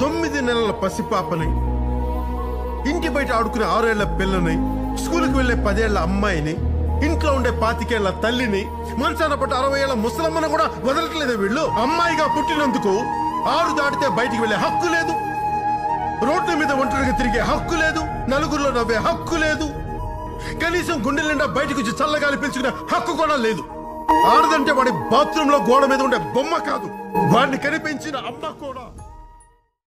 తొమ్మిది నెలల పసిపాపని ఇంటి బయట ఆడుకునే ఆరేళ్ళ పిల్లని స్కూల్కి వెళ్ళే పదేళ్ళ అమ్మాయిని ఇంట్లో ఉండే పాతికేళ్ళ తల్లిని మనసాన పట్టు అరవై ఏళ్ళ ముసలమ్మను కూడా వదలట్లేదు వీళ్ళు? అమ్మాయిగా పుట్టినందుకు ఆరు దాటితే బయటికి వెళ్ళే హక్కు లేదు. రోడ్ల మీద ఒంటరిగా తిరిగే హక్కు లేదు. నలుగురిలో నవ్వే హక్కు లేదు. కనీసం గుండె నిండా బయటకు వచ్చి చల్లగాలి పిలుచుకునే హక్కు కూడా లేదు. ఆడదంటే వాడి బాత్రూమ్లో గోడ మీద ఉండే బొమ్మ కాదు. వాడిని కనిపించిన అమ్మ కూడా.